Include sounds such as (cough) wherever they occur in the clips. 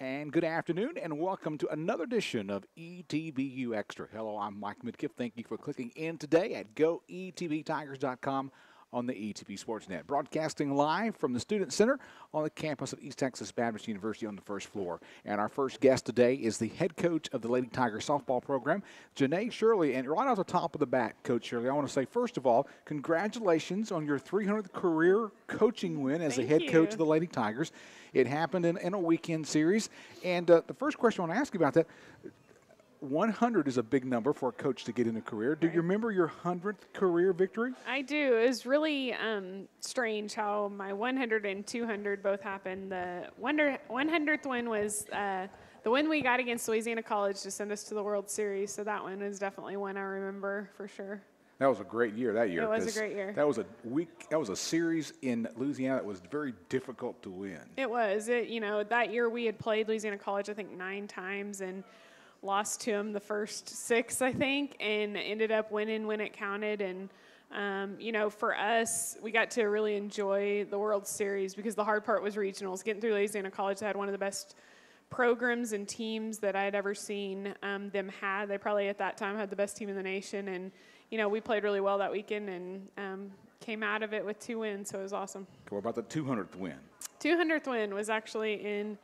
And good afternoon, and welcome to another edition of ETBU Extra. Hello, I'm Mike Midkiff. Thank you for clicking in today at goetbutigers.com on the ETB Sportsnet. Broadcasting live from the Student Center on the campus of East Texas Baptist University on the first floor. And our first guest today is the head coach of the Lady Tiger softball program, Janae Shirley. And right off the top of the bat, Coach Shirley, I want to say, first of all, congratulations on your 300th career coaching win as Thank the head you. coach of the Lady Tigers. It happened in, in a weekend series. And uh, the first question I want to ask you about that 100 is a big number for a coach to get in a career. Do you remember your 100th career victory? I do. It was really um, strange how my 100 and 200 both happened. The wonder 100th win was uh, the win we got against Louisiana College to send us to the World Series. So that one is definitely one I remember for sure. That was a great year that year. It was a great year. That was a week. That was a series in Louisiana that was very difficult to win. It was. It you know that year we had played Louisiana College I think nine times and lost to them the first six I think and ended up winning when it counted and. Um, you know, for us, we got to really enjoy the World Series because the hard part was regionals. Getting through Louisiana College, they had one of the best programs and teams that I had ever seen um, them had. They probably at that time had the best team in the nation, and you know, we played really well that weekend and um, came out of it with two wins, so it was awesome. What about the 200th win? 200th win was actually in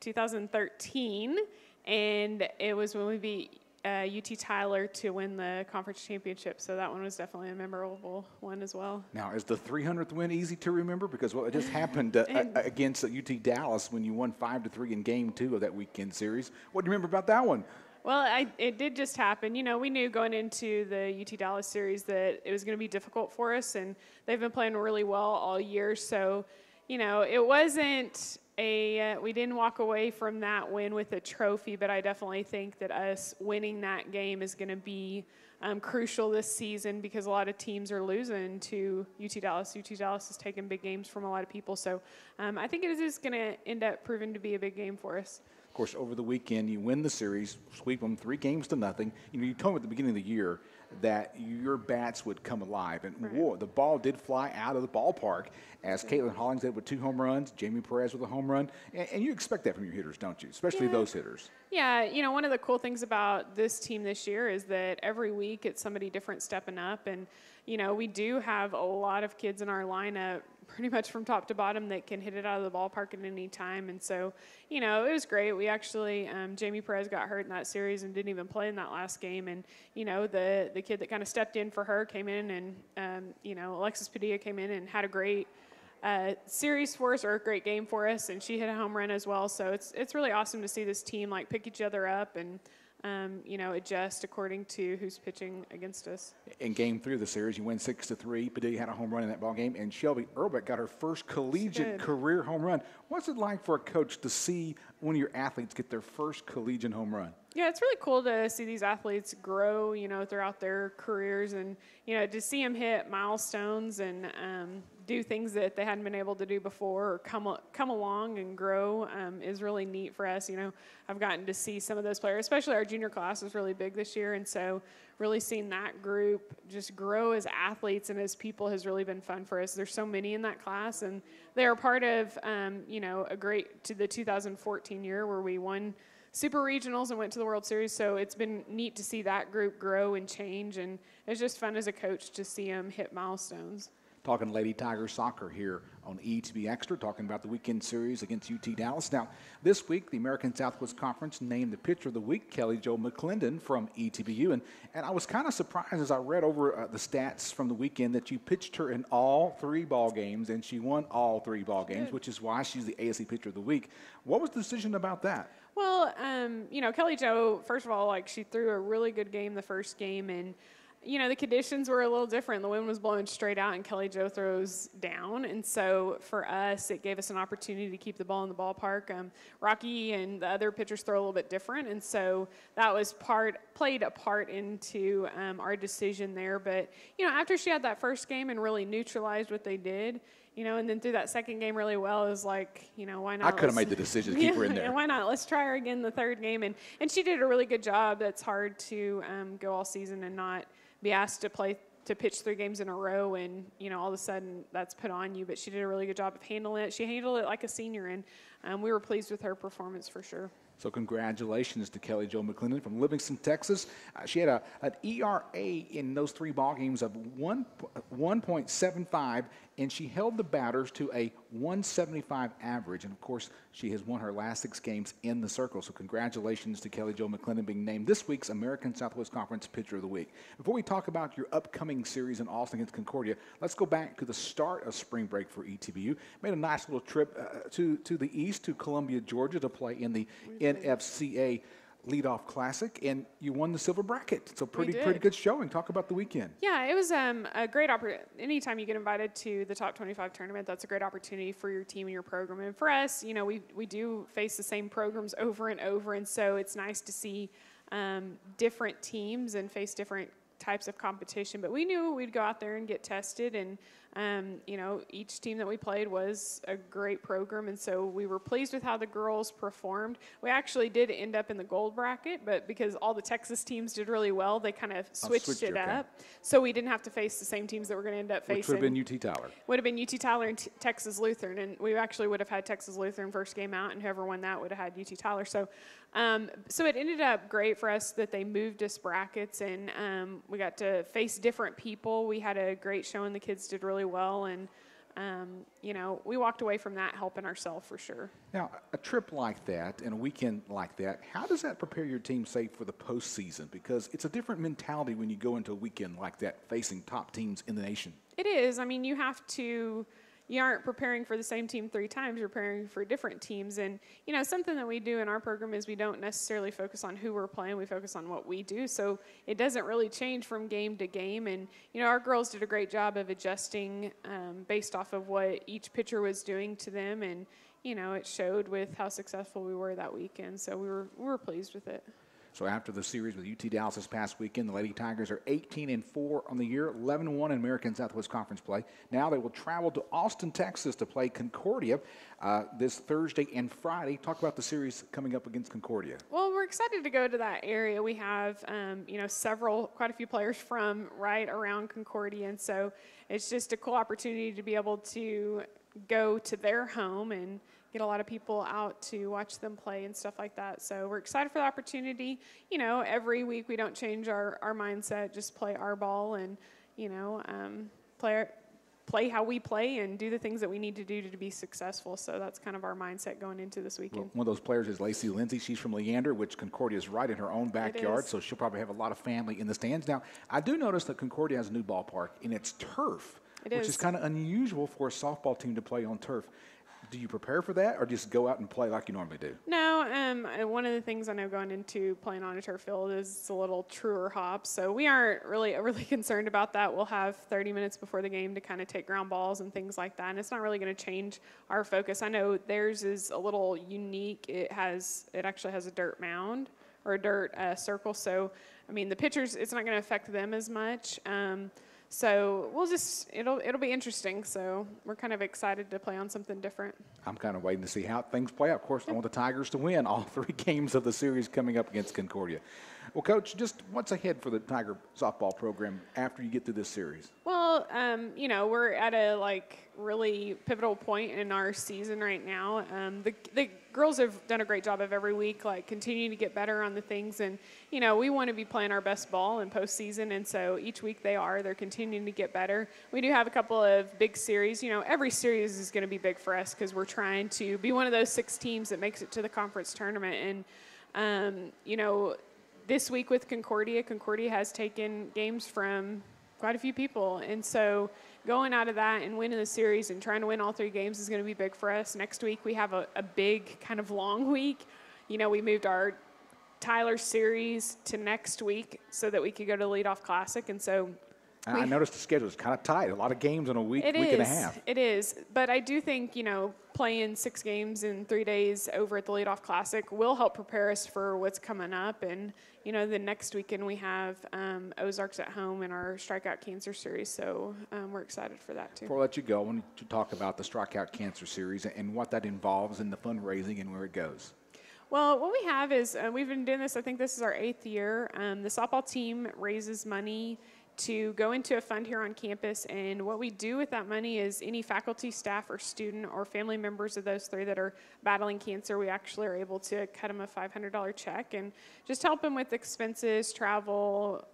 2013, and it was when we beat uh, UT Tyler to win the conference championship. So that one was definitely a memorable one as well. Now, is the 300th win easy to remember? Because well, it just happened uh, And- uh, against UT Dallas when you won five to three in Game Two of that weekend series. What do you remember about that one? Well, I, it did just happen. You know, we knew going into the UT Dallas series that it was going to be difficult for us, and they've been playing really well all year. So, you know, it wasn't a, uh, we didn't walk away from that win with a trophy, but I definitely think that us winning that game is going to be um, crucial this season because a lot of teams are losing to UT Dallas. UT Dallas is taking big games from a lot of people. So um, I think it is going to end up proving to be a big game for us. Of course, over the weekend, you win the series, sweep them three games to nothing. You know, you told me at the beginning of the year that your bats would come alive, and whoa, the ball did fly out of the ballpark. As Caitlin Hollings did with two home runs, Jamie Perez with a home run, and, and you expect that from your hitters, don't you? Especially Yeah. those hitters. Yeah, you know, one of the cool things about this team this year is that every week it's somebody different stepping up. And, you know, we do have a lot of kids in our lineup, pretty much from top to bottom, that can hit it out of the ballpark at any time. And so, you know, it was great. We actually, um, Jamie Perez got hurt in that series and didn't even play in that last game. And, you know, the, the kid that kind of stepped in for her came in and, um, you know, Alexis Padilla came in and had a great uh, series for us or a great game for us, and she hit a home run as well. So it's it's really awesome to see this team like pick each other up and um, you know adjust according to who's pitching against us. In game three of the series, you win six to three. Padilla had a home run in that ball game, and Shelby Erbeck got her first collegiate career home run. What's it like for a coach to see one of your athletes get their first collegiate home run? Yeah, it's really cool to see these athletes grow, you know, throughout their careers, and you know, to see them hit milestones and um, do things that they hadn't been able to do before, or come come along and grow, um, is really neat for us. You know, I've gotten to see some of those players, especially our junior class is really big this year, and so really seeing that group just grow as athletes and as people has really been fun for us. There's so many in that class, and they are part of, um, you know, a great to the 2014 year where we won super regionals and went to the World Series. So it's been neat to see that group grow and change, and it's just fun as a coach to see them hit milestones. Talking Lady Tiger soccer here on ETBU Extra, talking about the weekend series against UT Dallas. Now, this week, the American Southwest Conference named the pitcher of the week, Kelly Jo McClendon from ETBU. And, and I was kind of surprised as I read over uh, the stats from the weekend that you pitched her in all three ball games, and she won all three ball games, which is why she's the ASC pitcher of the week. What was the decision about that? Well, um, you know, Kelly Jo, first of all, like she threw a really good game the first game, and you know the conditions were a little different. The wind was blowing straight out, and Kelly Jo throws down, and so for us, it gave us an opportunity to keep the ball in the ballpark. Um, Rocky and the other pitchers throw a little bit different, and so that was part played a part into um, our decision there. But you know, after she had that first game and really neutralized what they did. You know, and then through that second game really well, it was like, you know, why not? I could have made the decision to keep her in (laughs) there. and why not? Let's try her again the third game, and and she did a really good job. That's hard to um, go all season and not be asked to play to pitch three games in a row, and you know all of a sudden that's put on you. But she did a really good job of handling it. She handled it like a senior, and um, we were pleased with her performance for sure. So congratulations to Kelly Jo McClendon from Livingston, Texas. Uh, she had a, an ERA in those three ball games of 1, 1.75, and she held the batters to a 175 average. And of course, she has won her last six games in the circle. So congratulations to Kelly Jo McClendon being named this week's American Southwest Conference Pitcher of the Week. Before we talk about your upcoming series in Austin against Concordia, let's go back to the start of spring break for ETBU. Made a nice little trip uh, to to the east to Columbus, Georgia, to play in the NFCA leadoff classic, and you won the silver bracket. So pretty pretty good showing. Talk about the weekend. Yeah, it was um, a great opportunity. Anytime you get invited to the top 25 tournament, that's a great opportunity for your team and your program. And for us, you know, we we do face the same programs over and over, and so it's nice to see um, different teams and face different types of competition. But we knew we'd go out there and get tested and um, you know, each team that we played was a great program, and so we were pleased with how the girls performed. We actually did end up in the gold bracket, but because all the Texas teams did really well, they kind of switched, switched it up. So we didn't have to face the same teams that we're going to end up facing. Which would have been UT Tyler. Would have been UT Tyler and T- Texas Lutheran, and we actually would have had Texas Lutheran first game out, and whoever won that would have had UT Tyler. So, um, so it ended up great for us that they moved us brackets, and um, we got to face different people. We had a great show, and the kids did really really well. And, um, you know, we walked away from that helping ourselves for sure. Now, a trip like that and a weekend like that, how does that prepare your team, say, for the postseason? Because it's a different mentality when you go into a weekend like that facing top teams in the nation. It is. I mean, you have to you aren't preparing for the same team three times you're preparing for different teams. And you know something that we do in our program is we don't necessarily focus on who we're playing we focus on what we do. So it doesn't really change from game to game. And you know our girls did a great job of adjusting um, based off of what each pitcher was doing to them. And you know it showed with how successful we were that weekend. So we were we were pleased with it so after the series with UT Dallas this past weekend, the Lady Tigers are 18 and 4 on the year, 11 and 1 in American Southwest Conference play. Now they will travel to Austin, Texas to play Concordia uh, this Thursday and Friday. Talk about the series coming up against Concordia. Well, we're excited to go to that area. We have, um, you know, several, quite a few players from right around Concordia, and so it's just a cool opportunity to be able to go to their home and get a lot of people out to watch them play and stuff like that. So we're excited for the opportunity. You know, every week we don't change our, our mindset, just play our ball and, you know, um, play, play how we play and do the things that we need to do to, to be successful. So that's kind of our mindset going into this weekend. Well, one of those players is Lacey Lindsay. She's from Leander, which Concordia is right in her own backyard, so she'll probably have a lot of family in the stands. Now, I do notice that Concordia has a new ballpark, and it's turf. It which is. is kind of unusual for a softball team to play on turf do you prepare for that or just go out and play like you normally do? No, um, one of the things I know going into playing on a turf field is it's a little truer hop. So we aren't really (laughs) really concerned about that. We'll have 30 minutes before the game to kind of take ground balls and things like that. And it's not really going to change our focus. I know theirs is a little unique. It has it actually has a dirt mound or a dirt uh, circle. So I mean the pitchers, it's not going to affect them as much. Um, so we'll just it'll it'll be interesting. So we're kind of excited to play on something different. I'm kind of waiting to see how things play out. Of course, I want the Tigers to win all (laughs) three games of the series coming up against Concordia. Well, Coach, just what's ahead for the Tiger softball program after you get through this series? Well, um, you know, we're at a like really pivotal point in our season right now. Um, the the girls have done a great job of every week, like continuing to get better on the things, and you know, we want to be playing our best ball in postseason, and so each week they are. They're continuing to get better. We do have a couple of big series. You know, every series is going to be big for us because we're trying to be one of those six teams that makes it to the conference tournament, and um, you know this week with Concordia, Concordia has taken games from quite a few people. And so going out of that and winning the series and trying to win all three games is going to be big for us. Next week, we have a, a big kind of long week. You know, we moved our Tyler series to next week so that we could go to the Leadoff Classic. And so I noticed the schedule is kind of tight. A lot of games in a week, it week is. and a half. It is. But I do think, you know, playing six games in three days over at the Leadoff Classic will help prepare us for what's coming up. And, you know, the next weekend we have um, Ozarks at home in our Strikeout Cancer Series. So um, we're excited for that, too. Before I let you go, I want to talk about the Strikeout Cancer Series and what that involves and the fundraising and where it goes. Well, what we have is uh, we've been doing this, I think this is our eighth year. Um, the softball team raises money to go into a fund here on campus. And what we do with that money is any faculty, staff, or student or family members of those three that are battling cancer, we actually are able to cut them a $500 check and just help them with expenses, travel,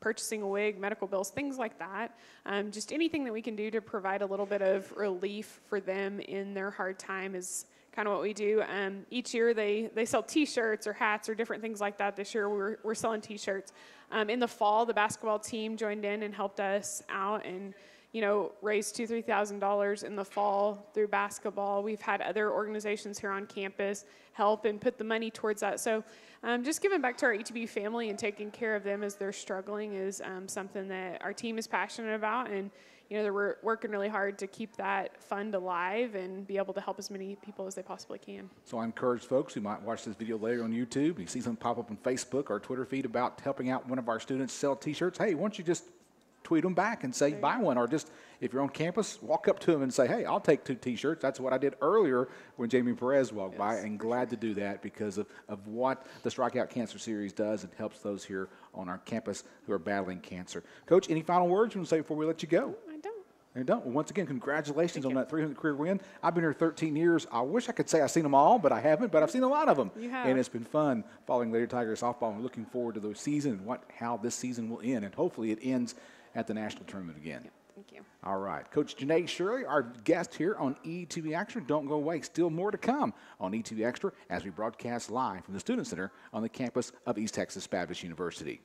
purchasing a wig, medical bills, things like that. Um, just anything that we can do to provide a little bit of relief for them in their hard time is kind of what we do. Um, each year they, they sell T-shirts or hats or different things like that. This year we're, we're selling T-shirts. Um, in the fall, the basketball team joined in and helped us out and you know raised two three thousand dollars in the fall through basketball. We've had other organizations here on campus help and put the money towards that. So um, just giving back to our ETB family and taking care of them as they're struggling is um, something that our team is passionate about and you know, they're working really hard to keep that fund alive and be able to help as many people as they possibly can. So I encourage folks who might watch this video later on YouTube, you see something pop up on Facebook or Twitter feed about helping out one of our students sell T-shirts. Hey, why don't you just tweet them back and say buy one, or just if you're on campus, walk up to them and say, "Hey, I'll take two T-shirts." That's what I did earlier when Jamie Perez walked yes. by, and glad to do that because of, of what the Strikeout Cancer Series does. It helps those here on our campus who are battling cancer. Coach, any final words you want to say before we let you go? And don't. once again, congratulations on that 300 career win. I've been here 13 years. I wish I could say I've seen them all, but I haven't. But I've seen a lot of them. You have. And it's been fun following Lady Tiger softball. I'm looking forward to the season and what how this season will end. And hopefully it ends at the national tournament again. Yep. Thank you. All right. Coach Janae Shirley, our guest here on ETBU Extra. Don't go away. Still more to come on ETBU Extra as we broadcast live from the Student Center on the campus of East Texas Baptist University.